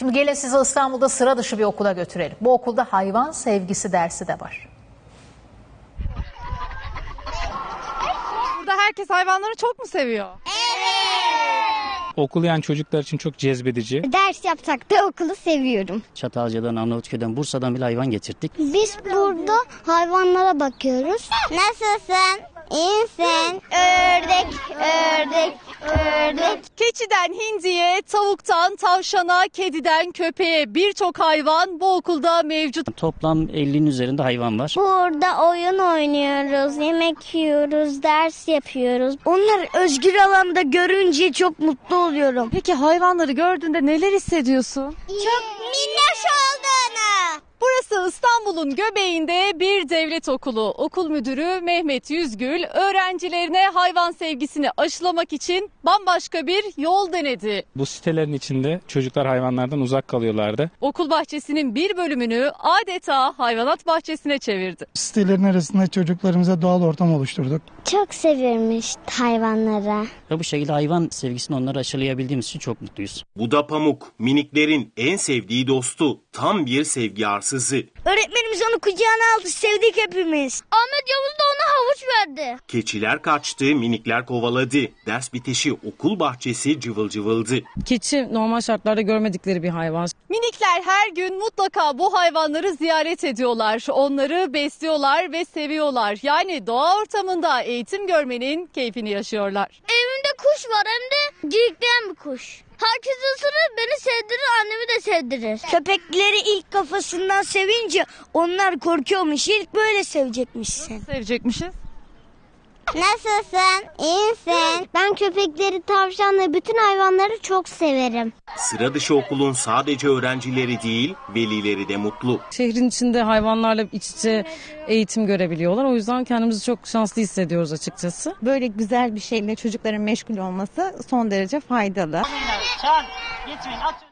Şimdi gelin sizi İstanbul'da sıra dışı bir okula götürelim. Bu okulda hayvan sevgisi dersi de var. Burada herkes hayvanları çok mu seviyor? Okul yani çocuklar için çok cezbedici. Ders yapsak da okulu seviyorum. Çatalca'dan, Arnavutköy'den, Bursa'dan bile hayvan getirdik. Biz burada hayvanlara bakıyoruz. Nasılsın? İyisin. Ördek, ördek, ördek. Keçiden hindiye, tavuktan tavşana, kediden köpeğe birçok hayvan bu okulda mevcut. Toplam 50'nin üzerinde hayvan var. Burada oyun oynuyoruz, yemek yiyoruz, ders yapıyoruz. Onları özgür alanda görünce çok mutlu oluyorum. Peki hayvanları gördüğünde neler hissediyorsun? Çok. Burası İstanbul'un göbeğinde bir devlet okulu. Okul müdürü Mehmet Yüzgül öğrencilerine hayvan sevgisini aşılamak için bambaşka bir yol denedi. Bu sitelerin içinde çocuklar hayvanlardan uzak kalıyorlardı. Okul bahçesinin bir bölümünü adeta hayvanat bahçesine çevirdi. Sitelerin arasında çocuklarımıza doğal ortam oluşturduk. Çok sevirmiş hayvanlara. Ve bu şekilde hayvan sevgisini onlara aşılayabildiğimiz için çok mutluyuz. Bu da Pamuk, miniklerin en sevdiği dostu. Tam bir sevgi arsızı. Öğretmenimiz onu kucağına aldı, sevdik hepimiz. Ahmet Yavuz da ona havuç verdi. Keçiler kaçtı, minikler kovaladı. Ders bitişi okul bahçesi cıvıl cıvıldı. Keçi normal şartlarda görmedikleri bir hayvan. Minikler her gün mutlaka bu hayvanları ziyaret ediyorlar. Onları besliyorlar ve seviyorlar. Yani doğa ortamında eğitim görmenin keyfini yaşıyorlar. Evimde kuş var hem de geyikleyen bir kuş. Herkes ısırır, beni sevdirir, annemi de sevdirir. Köpekleri ilk kafasından sevince onlar korkuyormuş. İlk böyle sevecekmişsin. Sevecekmişiz. Nasılsın? İyisin. Ben köpekleri, tavşanları, bütün hayvanları çok severim. Sıra dışı okulun sadece öğrencileri değil, velileri de mutlu. Şehrin içinde hayvanlarla iç içe eğitim görebiliyorlar. O yüzden kendimizi çok şanslı hissediyoruz açıkçası. böyle güzel bir şeyle çocukların meşgul olması son derece faydalı. Çan, gitmeyin, at.